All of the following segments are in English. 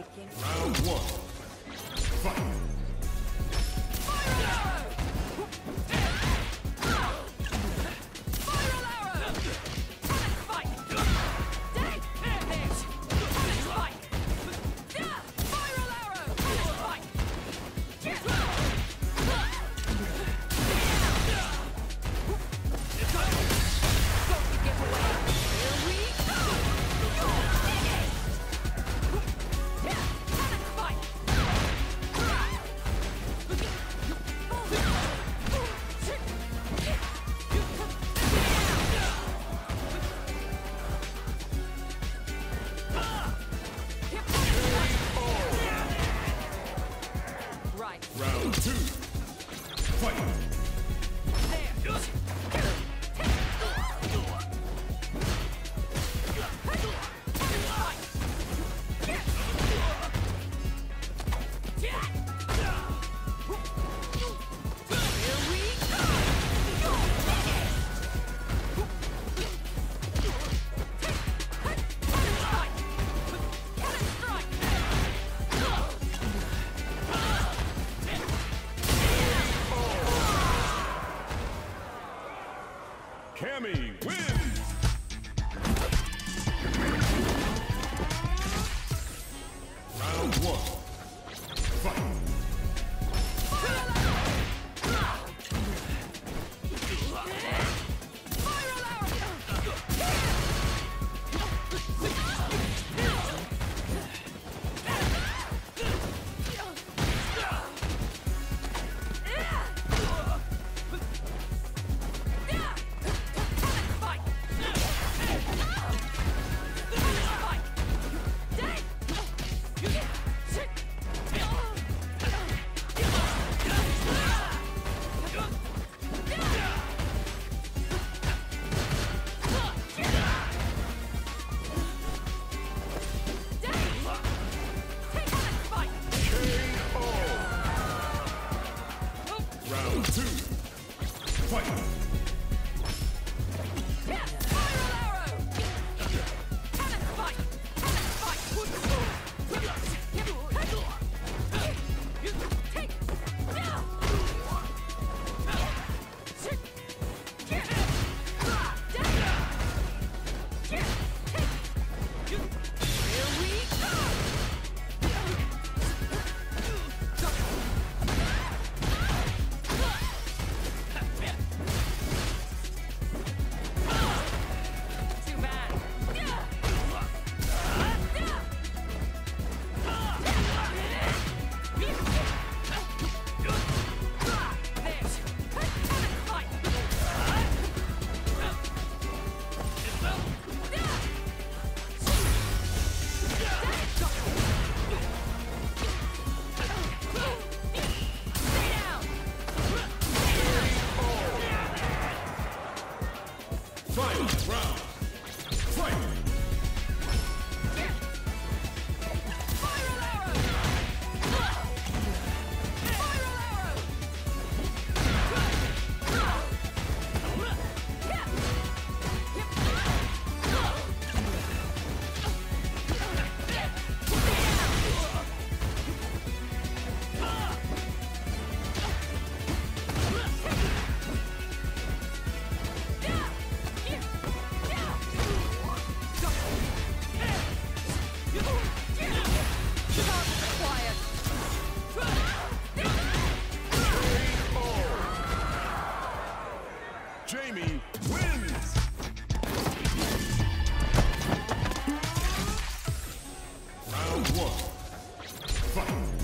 Begin. Round one. Fight. Cammy wins. Round two. Fight. Fight.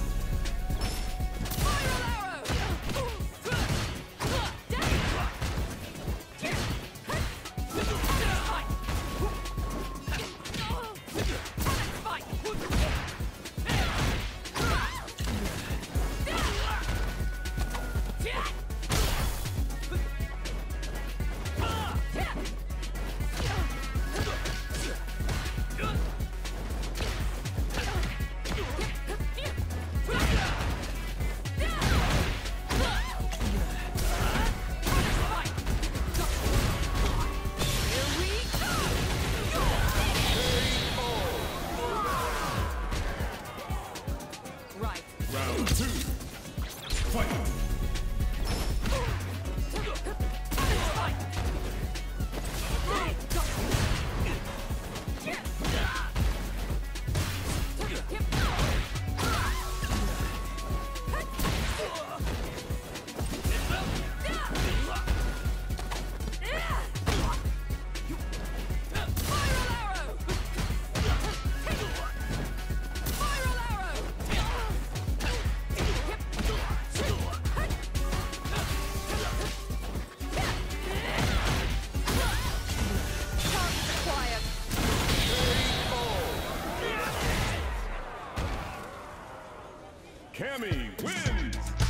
Cammy wins!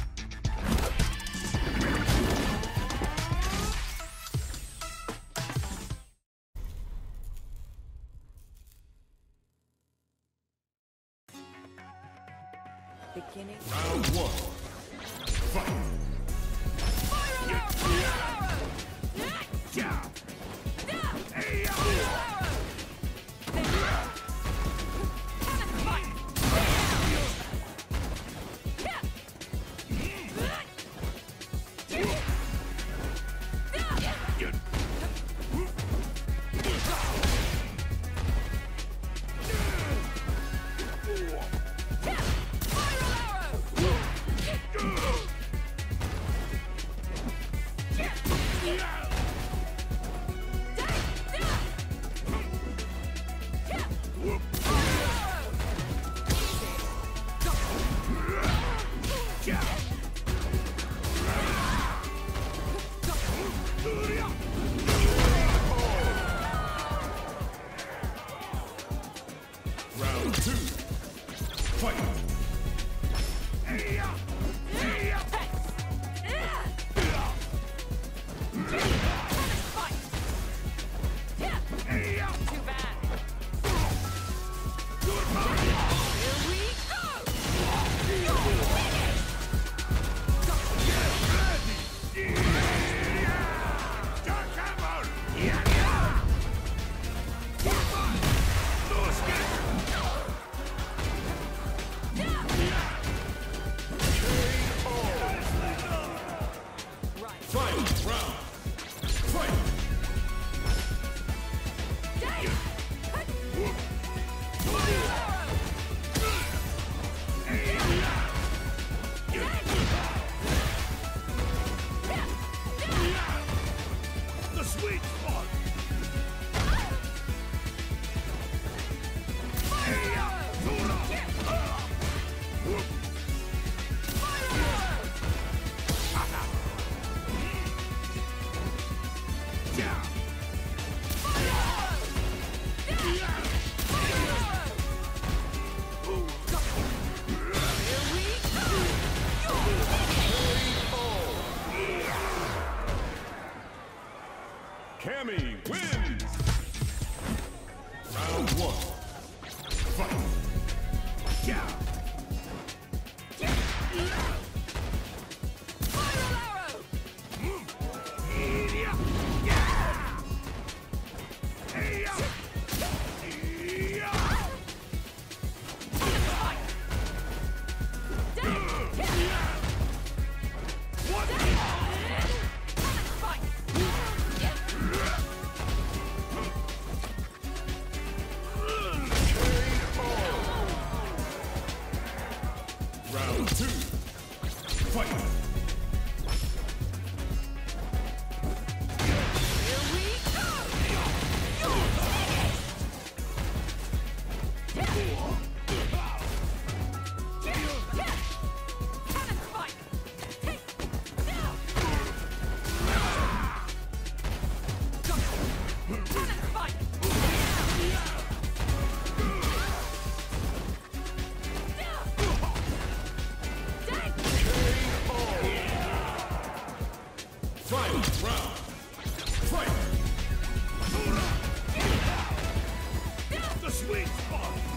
The sweet spot.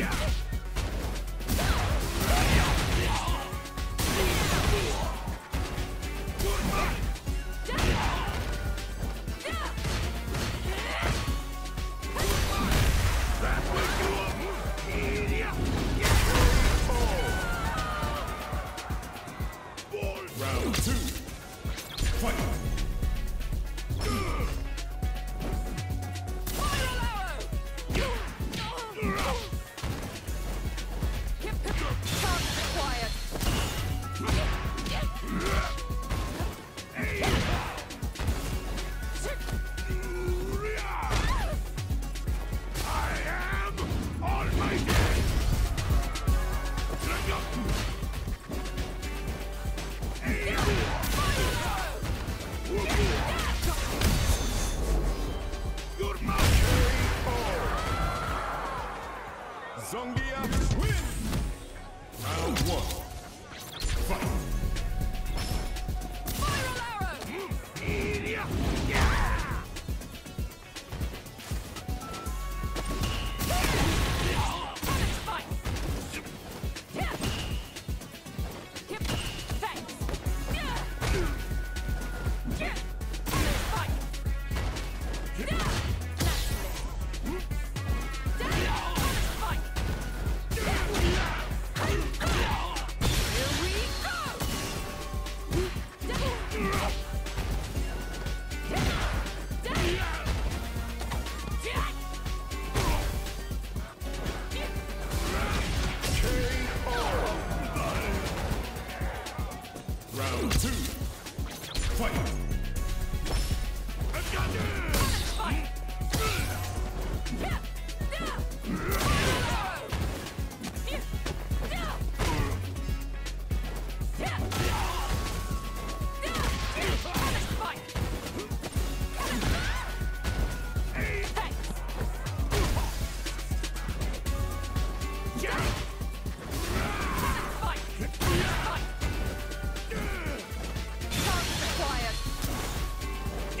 Yeah. Zangief win! Round one.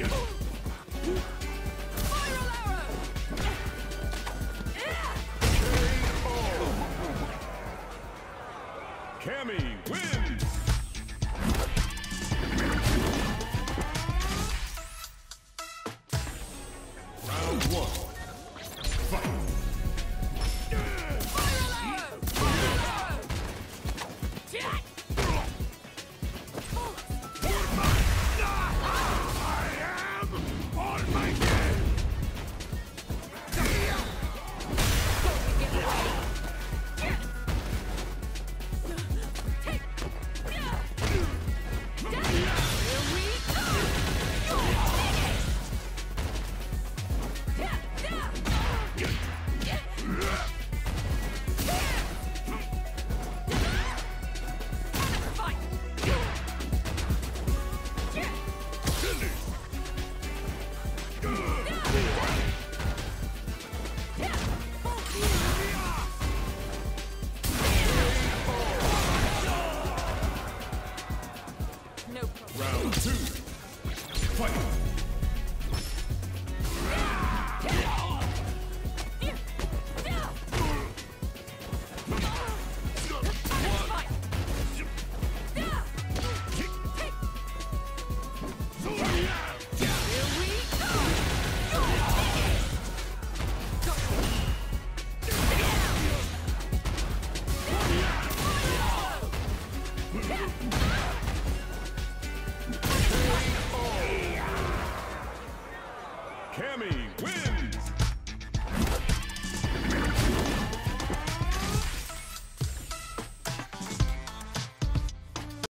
Spiral